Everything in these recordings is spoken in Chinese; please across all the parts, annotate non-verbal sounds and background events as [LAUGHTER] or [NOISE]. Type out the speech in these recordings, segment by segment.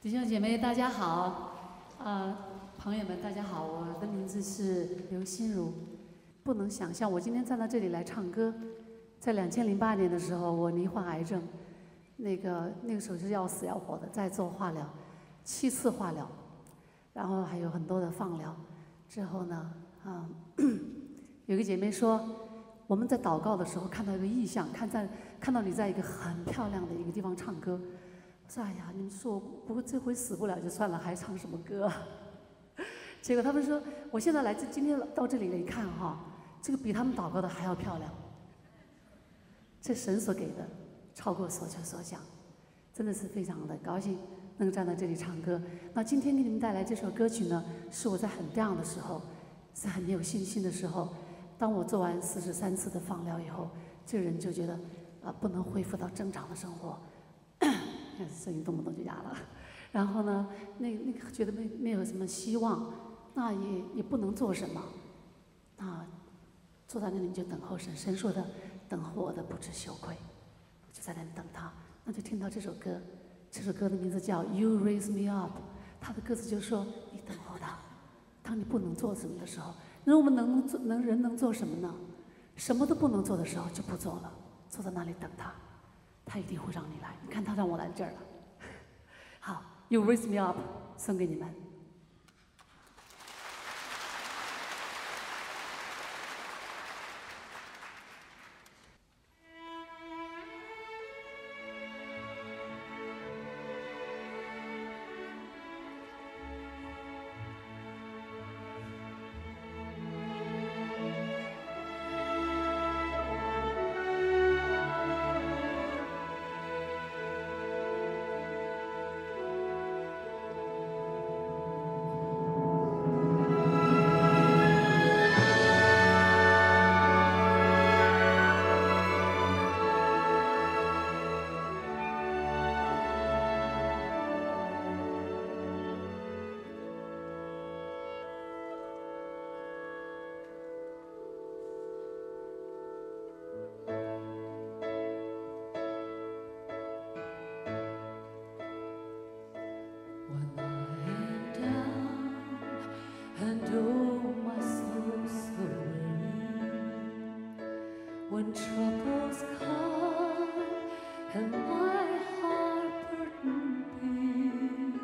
弟兄姐妹，大家好，呃，朋友们，大家好，我的名字是刘心如。不能想象，我今天站到这里来唱歌。在两千零八年的时候，我罹患癌症，那个那个时候是要死要活的，在做化疗，七次化疗，然后还有很多的放疗。之后呢，啊，有个姐妹说，我们在祷告的时候看到一个异象，看在看到你在一个很漂亮的一个地方唱歌。我说：“哎呀，你们说不过这回死不了就算了，还唱什么歌？” [LAUGHS] 结果他们说：“我现在来这今天到这里来看哈，这个比他们祷告的还要漂亮。这神所给的，超过所求所想，真的是非常的高兴能站在这里唱歌。那今天给你们带来这首歌曲呢，是我在很 down 的时候，是很没有信心的时候，当我做完四十三次的放疗以后，这个人就觉得啊，不能恢复到正常的生活。”声音动不动就哑了，然后呢，那那个觉得没没有什么希望，那也也不能做什么，啊，坐在那里就等候神，神说的等候我的不知羞愧，我就在那里等他，那就听到这首歌，这首歌的名字叫 You Raise Me Up，他的歌词就说你等候他，当你不能做什么的时候，那我们能做能人能做什么呢？什么都不能做的时候就不做了，坐在那里等他。他一定会让你来，你看他让我来这儿了。好，You raise me up，送给你们。When troubles come and my heart burden be,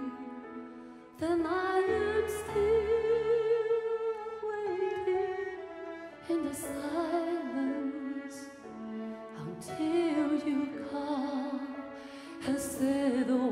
then I am still waiting in the silence until you come and say the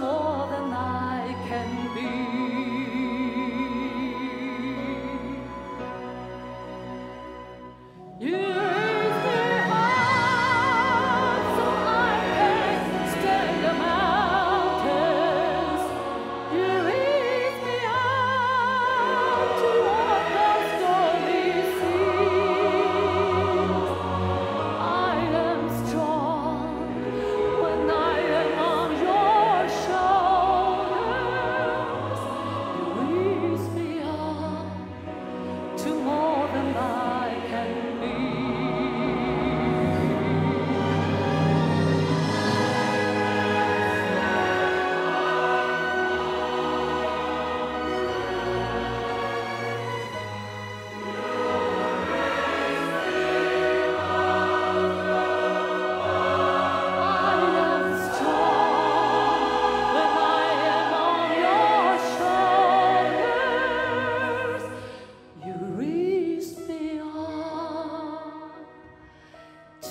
more than I can be.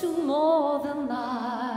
to more than life.